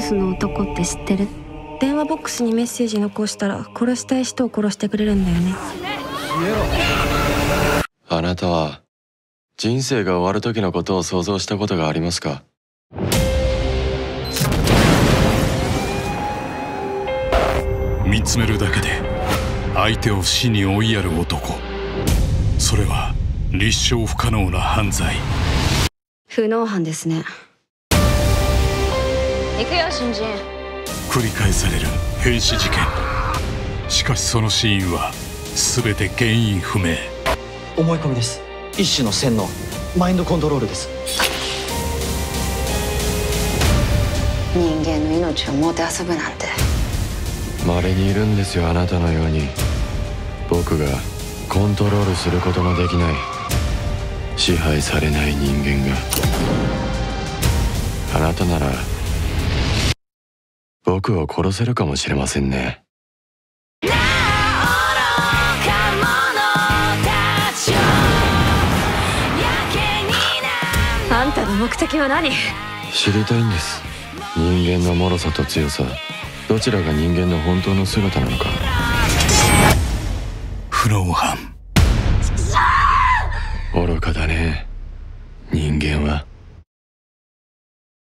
クスの男って知ってる？電話ボックスにメッセージ残したら殺したい人を殺してくれるんだよね。あなたは人生が終わる時のことを想像したことがありますか？見つめるだけで相手を死に追いやる男。それは立証不可能な犯罪。不能犯ですね行くよ新人。繰り返される変死事件。しかしその死因は全て原因不明。思い込みです。一種の洗脳。マインドコントロールです。人間の命をもてあそぶなんて。稀にいるんですよあなたのように。僕がコントロールすることのできない。支配されない人間が。あなたなら僕を殺せるかもしれませんね。あんたの目的は何？知りたいんです。人間の脆さと強さ。どちらが人間の本当の姿なのか。不能犯愚かだね。人間は